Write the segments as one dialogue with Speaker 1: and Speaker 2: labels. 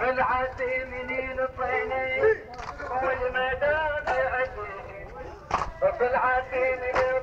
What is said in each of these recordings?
Speaker 1: العتي منين طيني والمدى بعدي فالعتي منين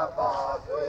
Speaker 2: Abbas.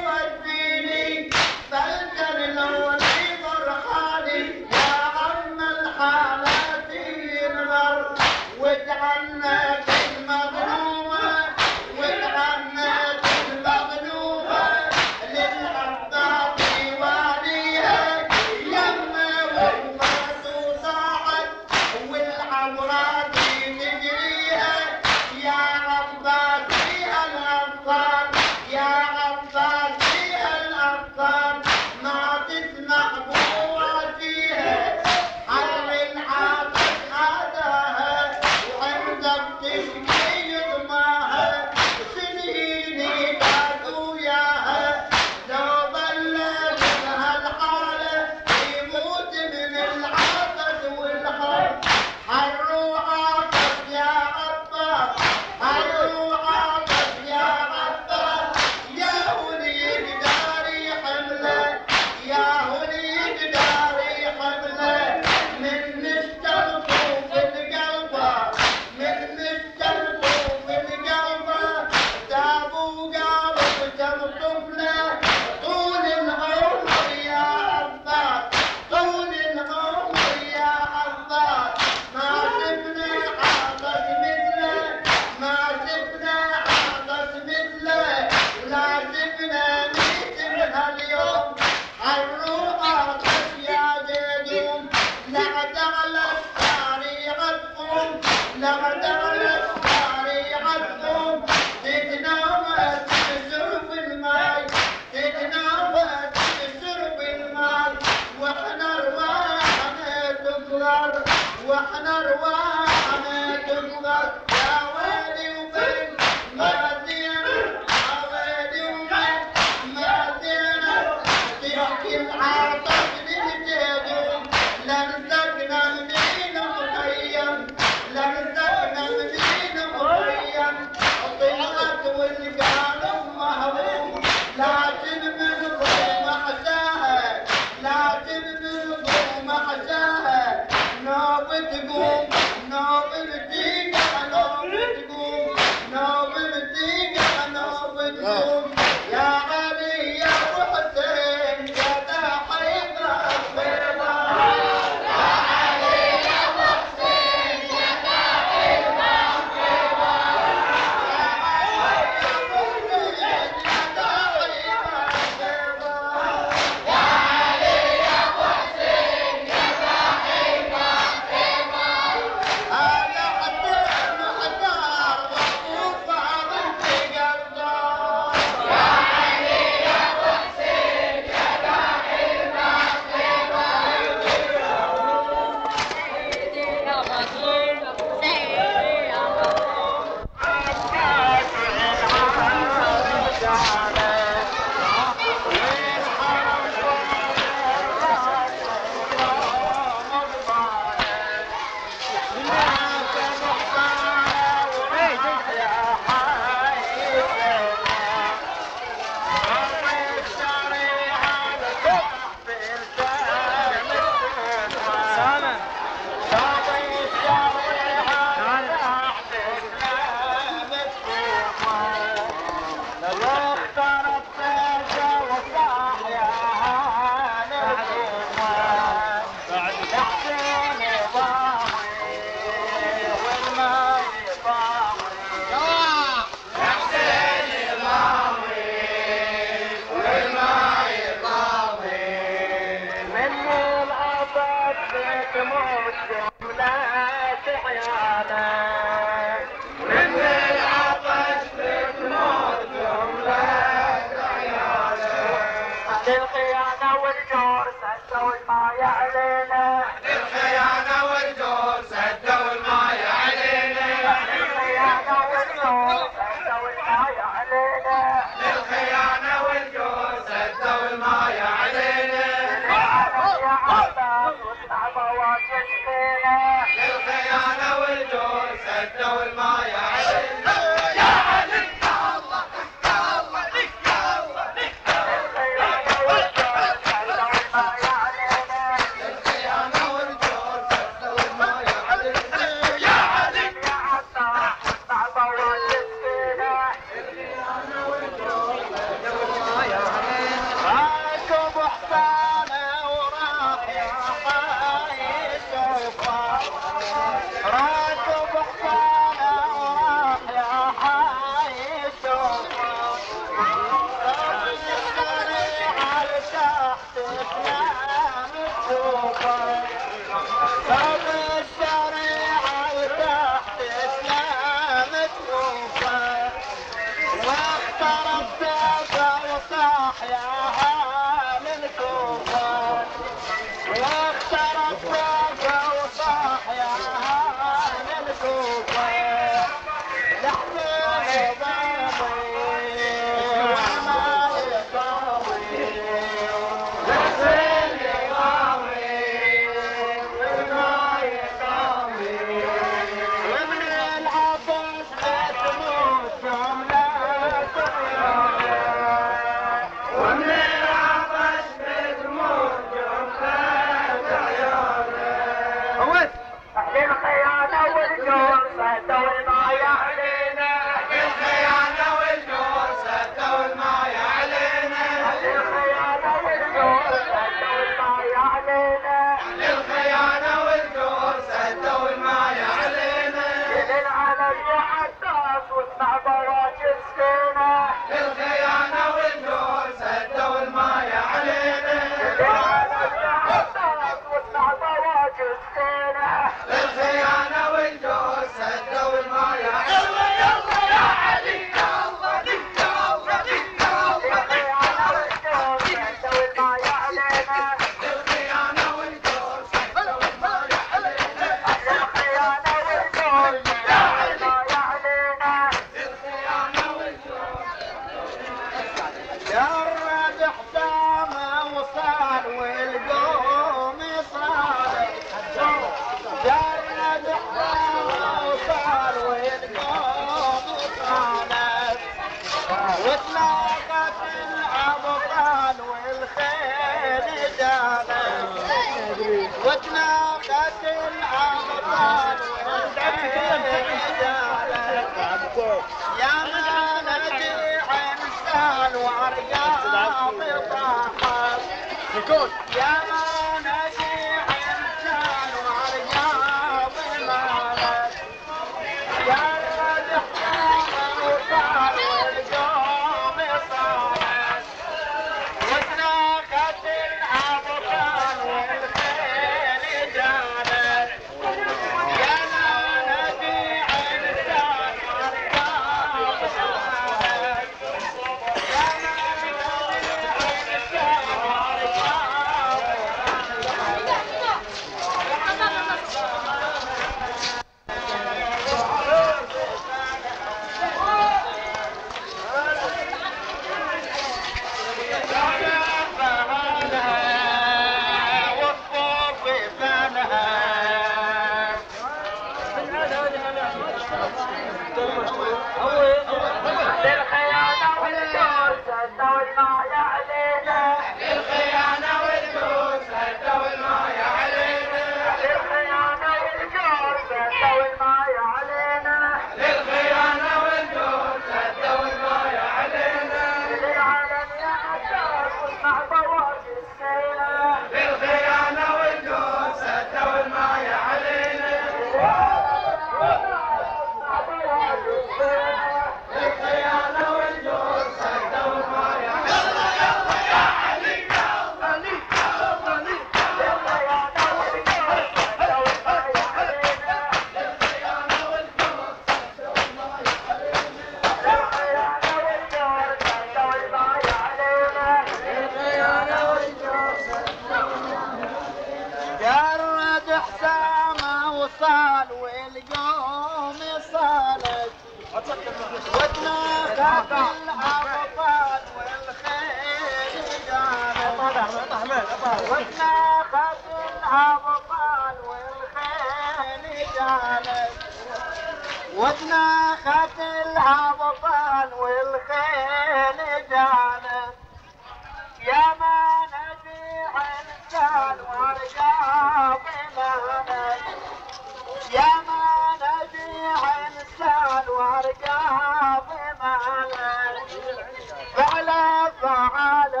Speaker 3: فعلا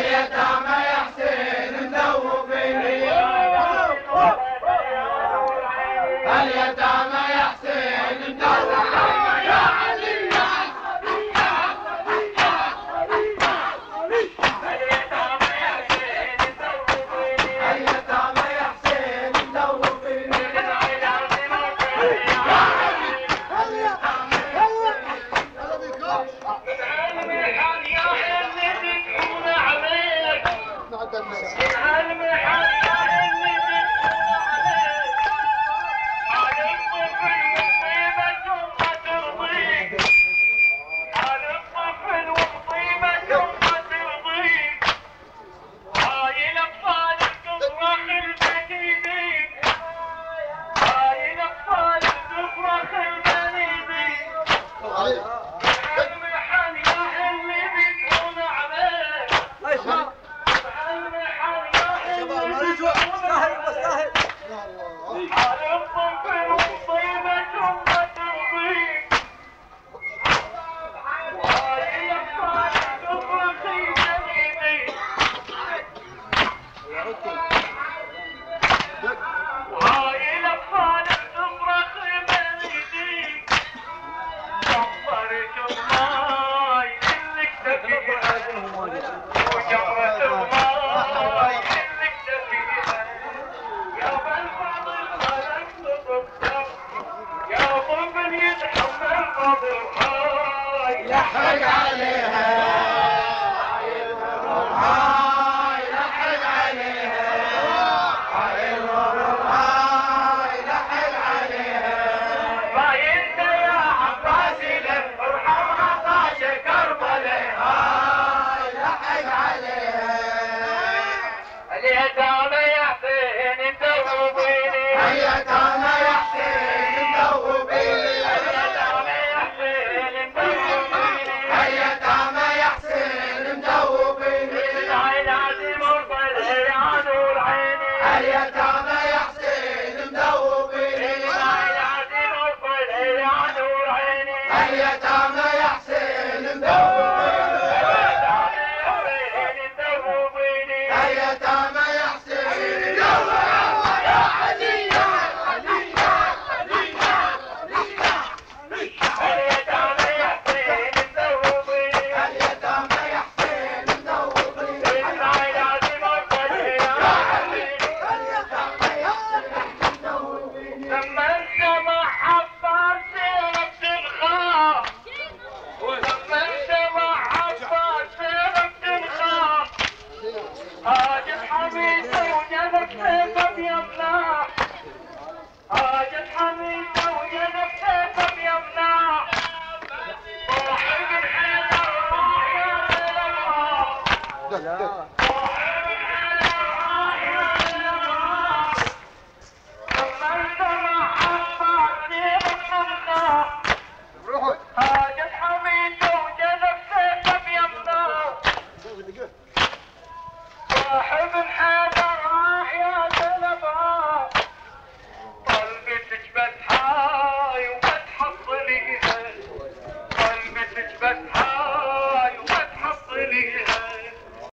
Speaker 1: yeah
Speaker 2: Dhamma